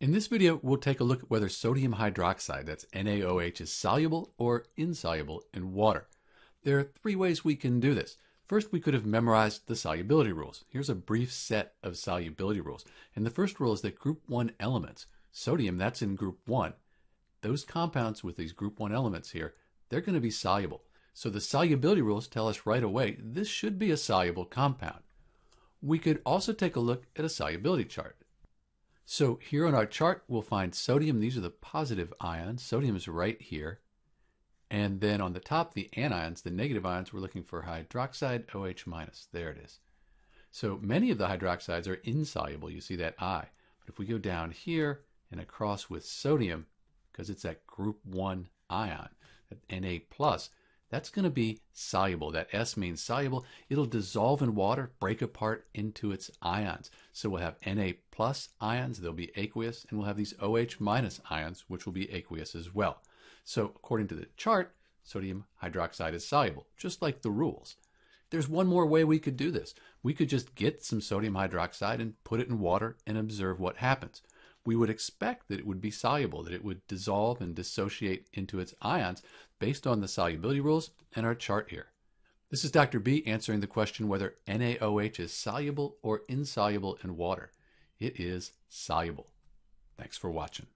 In this video, we'll take a look at whether sodium hydroxide, that's NaOH, is soluble or insoluble in water. There are three ways we can do this. First, we could have memorized the solubility rules. Here's a brief set of solubility rules. And the first rule is that group 1 elements, sodium, that's in group 1, those compounds with these group 1 elements here, they're going to be soluble. So the solubility rules tell us right away this should be a soluble compound. We could also take a look at a solubility chart. So here on our chart, we'll find sodium. These are the positive ions. Sodium is right here. And then on the top, the anions, the negative ions, we're looking for hydroxide OH minus. There it is. So many of the hydroxides are insoluble. You see that I. But if we go down here and across with sodium, because it's that group 1 ion, that Na plus, that's going to be soluble. That S means soluble. It'll dissolve in water, break apart into its ions. So we'll have Na plus ions, they'll be aqueous, and we'll have these OH minus ions, which will be aqueous as well. So according to the chart, sodium hydroxide is soluble, just like the rules. There's one more way we could do this. We could just get some sodium hydroxide and put it in water and observe what happens we would expect that it would be soluble, that it would dissolve and dissociate into its ions based on the solubility rules and our chart here. This is Dr. B answering the question whether NaOH is soluble or insoluble in water. It is soluble. Thanks for watching.